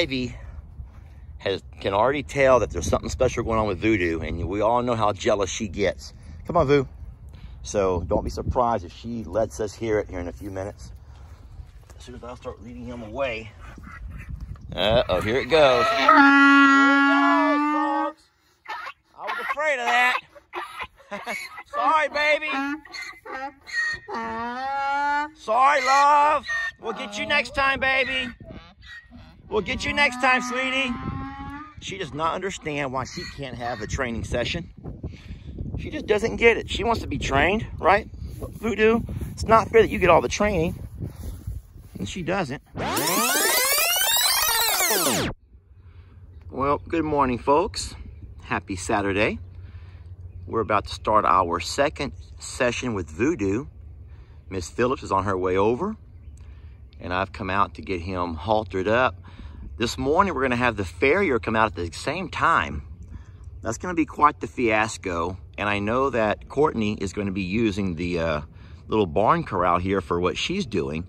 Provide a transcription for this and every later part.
Ivy has can already tell that there's something special going on with Voodoo, and we all know how jealous she gets. Come on, Voo. So don't be surprised if she lets us hear it here in a few minutes. As soon as I start leading him away. Uh-oh, here it goes. I was afraid of that. Sorry, baby. Sorry, love. We'll get you next time, baby. We'll get you next time, sweetie. She does not understand why she can't have a training session. She just doesn't get it. She wants to be trained, right? Voodoo. It's not fair that you get all the training. And she doesn't. Well, good morning, folks. Happy Saturday. We're about to start our second session with Voodoo. Miss Phillips is on her way over, and I've come out to get him haltered up. This morning, we're going to have the farrier come out at the same time. That's going to be quite the fiasco, and I know that Courtney is going to be using the uh, little barn corral here for what she's doing.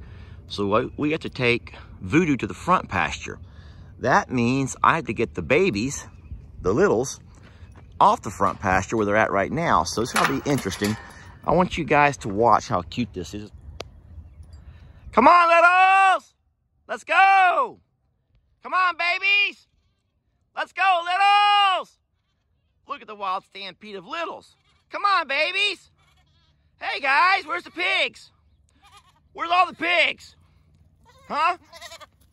So we have to take Voodoo to the front pasture. That means I had to get the babies, the littles, off the front pasture where they're at right now. So it's gonna be interesting. I want you guys to watch how cute this is. Come on, littles! Let's go! Come on, babies! Let's go, littles! Look at the wild stampede of littles. Come on, babies! Hey, guys, where's the pigs? Where's all the pigs? Huh?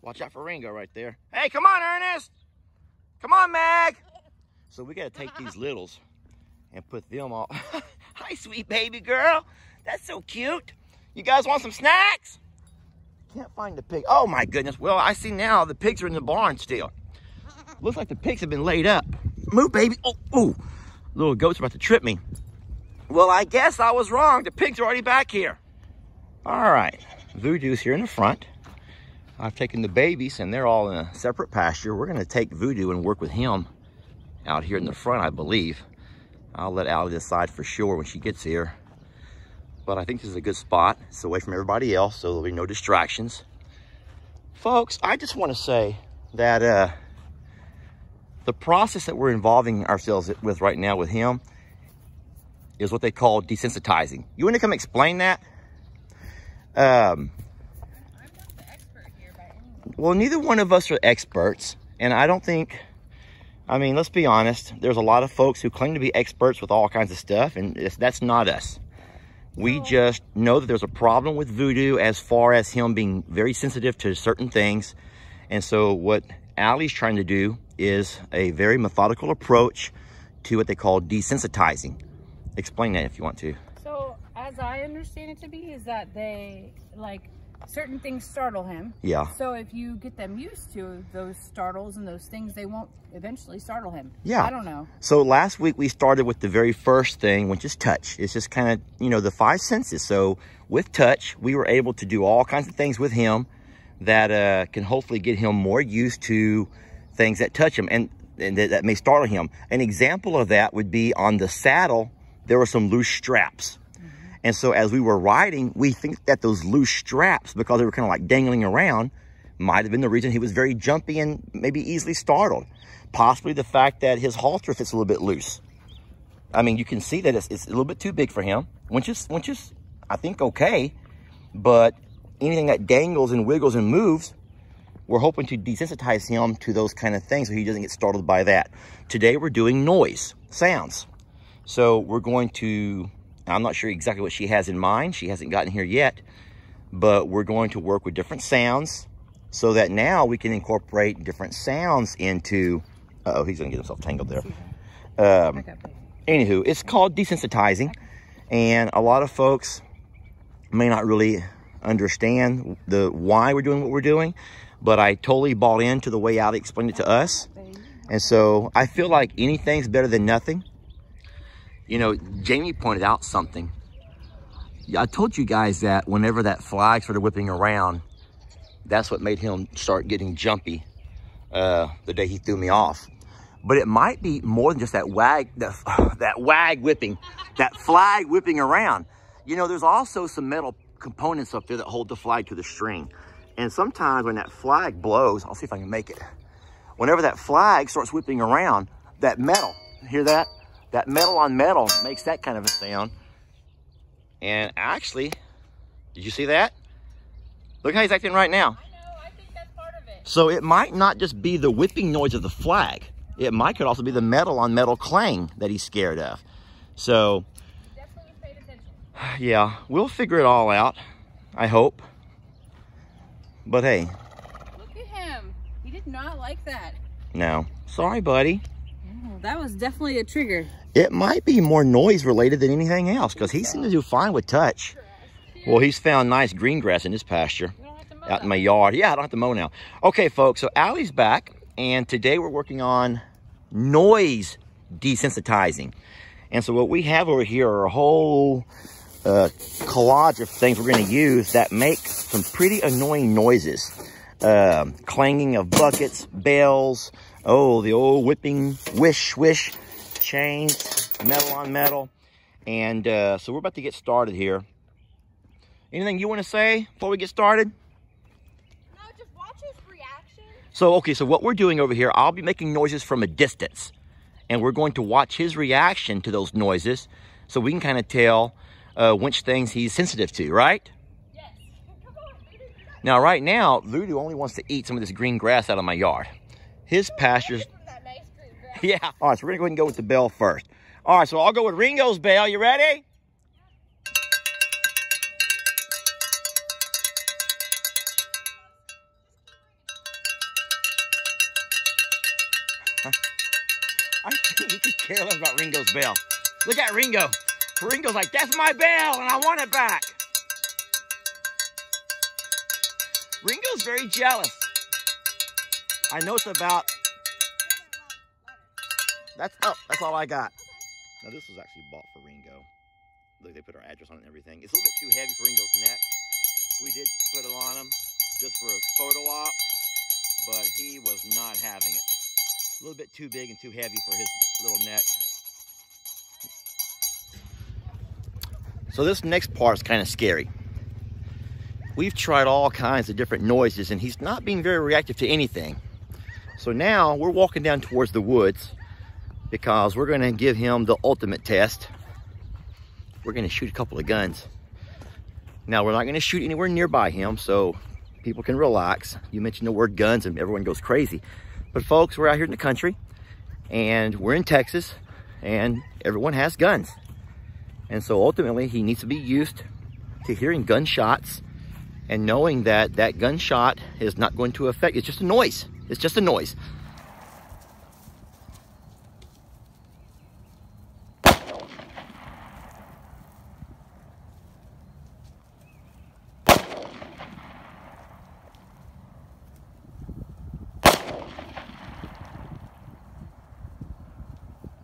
Watch out for Ringo right there. Hey, come on, Ernest! Come on, Mag! So we gotta take these littles and put them all. Hi, sweet baby girl. That's so cute. You guys want some snacks? Can't find the pig. Oh my goodness. Well, I see now the pigs are in the barn still. Looks like the pigs have been laid up. Move, baby. Oh, ooh. Little goat's about to trip me. Well, I guess I was wrong. The pigs are already back here. All right. Voodoo's here in the front. I've taken the babies and they're all in a separate pasture. We're going to take Voodoo and work with him out here in the front, I believe. I'll let Allie decide for sure when she gets here. But I think this is a good spot. It's away from everybody else, so there'll be no distractions. Folks, I just want to say that uh, the process that we're involving ourselves with right now with him is what they call desensitizing. You want to come explain that? Um, well, neither one of us are experts, and I don't think I mean, let's be honest. There's a lot of folks who claim to be experts with all kinds of stuff, and that's not us. We oh. just know that there's a problem with voodoo as far as him being very sensitive to certain things. And so what Allie's trying to do is a very methodical approach to what they call desensitizing. Explain that if you want to. So as I understand it to be is that they like certain things startle him. Yeah. So if you get them used to those startles and those things, they won't eventually startle him. Yeah. I don't know. So last week we started with the very first thing, which is touch. It's just kind of, you know, the five senses. So with touch, we were able to do all kinds of things with him that uh, can hopefully get him more used to things that touch him and, and that, that may startle him. An example of that would be on the saddle, there were some loose straps and so as we were riding, we think that those loose straps, because they were kind of like dangling around, might have been the reason he was very jumpy and maybe easily startled. Possibly the fact that his halter fits a little bit loose. I mean, you can see that it's, it's a little bit too big for him, which is, which is, I think, okay. But anything that dangles and wiggles and moves, we're hoping to desensitize him to those kind of things so he doesn't get startled by that. Today, we're doing noise, sounds. So we're going to I'm not sure exactly what she has in mind. She hasn't gotten here yet, but we're going to work with different sounds so that now we can incorporate different sounds into, uh oh he's gonna get himself tangled there. Um, anywho, it's called desensitizing, and a lot of folks may not really understand the why we're doing what we're doing, but I totally bought into the way Allie explained it to us. And so I feel like anything's better than nothing. You know, Jamie pointed out something. I told you guys that whenever that flag started whipping around, that's what made him start getting jumpy uh, the day he threw me off. But it might be more than just that wag, that, that wag whipping, that flag whipping around. You know, there's also some metal components up there that hold the flag to the string. And sometimes when that flag blows, I'll see if I can make it. whenever that flag starts whipping around, that metal, hear that? That metal on metal makes that kind of a sound. And actually, did you see that? Look how he's acting right now. I know, I think that's part of it. So it might not just be the whipping noise of the flag. It might could also be the metal on metal clang that he's scared of. So Definitely paid attention. yeah, we'll figure it all out. I hope. But hey, Look at him. He did not like that. no. Sorry, buddy. That was definitely a trigger. It might be more noise related than anything else because he seemed to do fine with touch. Well, he's found nice green grass in his pasture out in my yard. Yeah, I don't have to mow now. Okay, folks, so Allie's back, and today we're working on noise desensitizing. And so what we have over here are a whole uh, collage of things we're going to use that make some pretty annoying noises. Um, clanging of buckets, bells, oh, the old whipping, wish, wish, chains, metal on metal. And uh, so we're about to get started here. Anything you want to say before we get started? No, just watch his reaction. So, okay, so what we're doing over here, I'll be making noises from a distance. And we're going to watch his reaction to those noises so we can kind of tell uh, which things he's sensitive to, right? Yes. Come on. Now, right now, Voodoo only wants to eat some of this green grass out of my yard. His pastures, nice yeah. All right, so we're gonna go ahead and go with the bell first. All right, so I'll go with Ringo's bell. You ready? I think he could care less about Ringo's bell. Look at Ringo. Ringo's like, that's my bell and I want it back. Ringo's very jealous. I know it's about, that's, oh, that's all I got. Now this was actually bought for Ringo. Look, they put our address on it and everything. It's a little bit too heavy for Ringo's neck. We did put it on him just for a photo op, but he was not having it. A little bit too big and too heavy for his little neck. So this next part is kind of scary. We've tried all kinds of different noises and he's not being very reactive to anything. So now we're walking down towards the woods because we're gonna give him the ultimate test. We're gonna shoot a couple of guns. Now we're not gonna shoot anywhere nearby him so people can relax. You mentioned the word guns and everyone goes crazy. But folks, we're out here in the country and we're in Texas and everyone has guns. And so ultimately he needs to be used to hearing gunshots and knowing that that gunshot is not going to affect, it's just a noise. It's just a noise.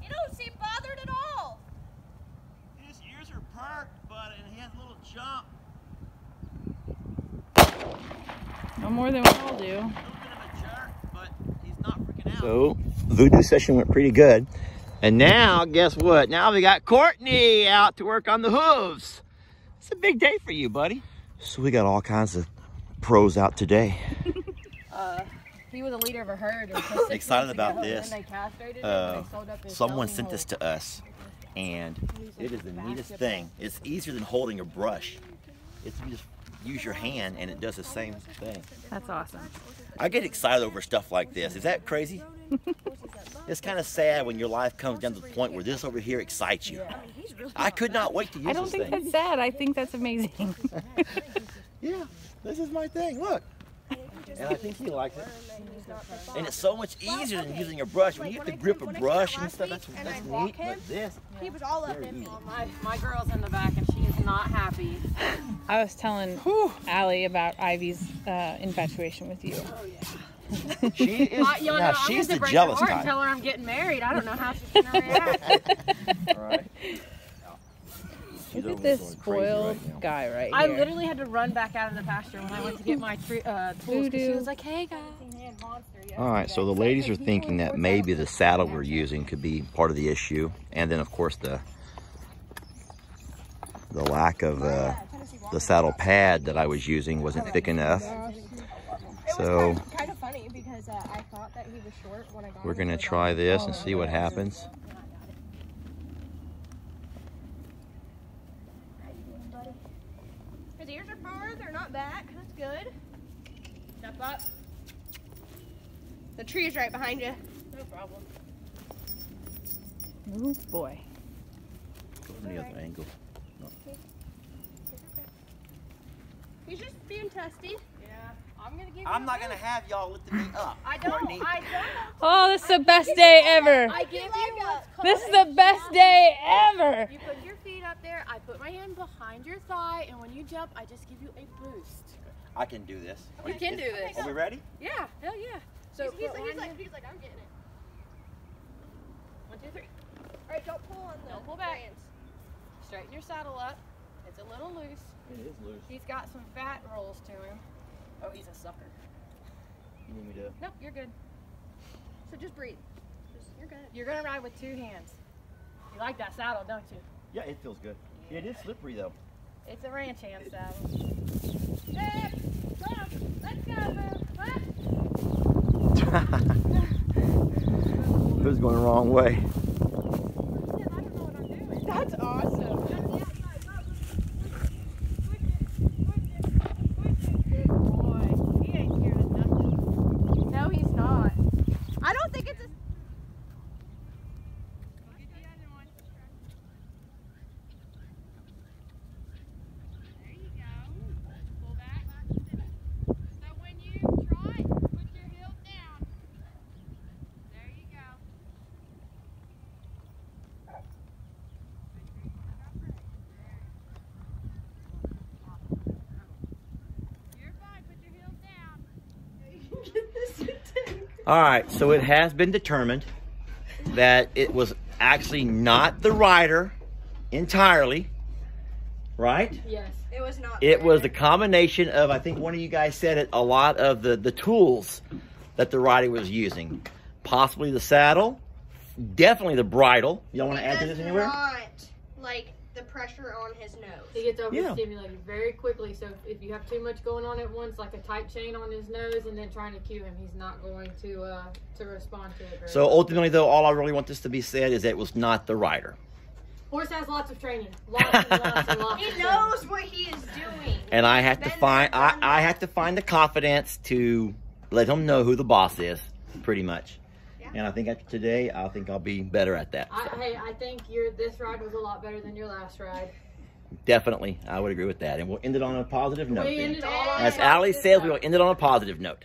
You don't seem bothered at all. So, voodoo session went pretty good. And now, guess what? Now we got Courtney out to work on the hooves. It's a big day for you, buddy. So we got all kinds of pros out today. Uh, he was a leader of a herd. Excited about this. And they castrated him Uh, and they sewed up his Someone sent this to us, and it is the neatest thing. It's easier than holding a brush. It's you just use your hand, and it does the same thing. That's awesome. I get excited over stuff like this. Is that crazy? It's kind of sad when your life comes down to the point where this over here excites you. I could not wait to use this I don't this think thing. that's sad. I think that's amazing. Yeah, this is my thing. Look. And I think he likes it. And it's so much easier than using a brush. When you have to grip a brush and stuff, that's, that's neat. But this, He was all up in me. My, my girl's in the back and she is not happy. I was telling Allie about Ivy's uh, infatuation with you. she is, I, you know, now I'm she's gonna the break jealous her heart and tell her I'm getting married. I don't know how she's gonna react. Right. Look at this spoiled right guy right I here. literally had to run back out of the pasture when I went to get my tre- uh, tools. 'cause She was like, "Hey guys." All right, so the ladies are thinking that maybe the saddle we're using could be part of the issue, and then of course the the lack of uh, the saddle pad that I was using wasn't thick enough. So kind of funny because uh, I thought that he was short when I got We're gonna try got- this and see what happens. His ears are forward, they're not back. That's good. Step up. The tree is right behind you. No problem. Oh boy. Go from the other angle. He's just being testy. Yeah, I'm gonna give. I'm not gonna have y'all lifting me up. I don't. Courtney. I don't. Oh, this is the best day ever. I give you what's called This is a the best day ever. You put your feet up there. I put my hand behind your thigh, and when you jump, I just give you a boost. I can do this. You can do this. Are we ready? Yeah. Hell yeah. So he's, he's, put he's like, he's like, I'm getting it. one, two, three. All right, don't pull on the Don't pull back. reins. Straighten your saddle up. It's a little loose. It is loose. He's got some fat rolls to him. Oh, he's a sucker. You need me to? Nope, you're good. So just breathe. Just, you're good. You're gonna ride with two hands. You like that saddle, don't you? Yeah, it feels good. Yeah, it is slippery though. It's a ranch hand saddle. Hey, come on, let's go, boo. Huh? it was going the wrong way. I don't know what I'm doing. That's awesome. Good boy. He ain't scared of nothing. No, he's not. I don't think it's a. All right, so it has been determined that it was actually not the rider entirely, right? Yes. It was not. It was a fair. combination of, I think one of you guys said it, a lot of the, the tools that the rider was using. Possibly the saddle, definitely the bridle. Y'all want to add to this anywhere? Not like the pressure on his nose. He gets Yeah. overstimulated very quickly. So if you have too much going on at once, like a tight chain on his nose, and then trying to cue him, he's not going to uh, to respond to it. Very So well. ultimately, though, all I really want this to be said is that it was not the rider. horse has lots of training, lots and lots and lots. He of knows what he is doing. And I have to find, I, I have to find the confidence to let him know who the boss is, pretty much. Yeah. And I think after today, I think I'll be better at that. I, hey, I think your this ride was a lot better than your last ride. Definitely, I would agree with that. And we'll end it on a positive note. We then. ended all on As a Allie says, we'll end it on a positive note.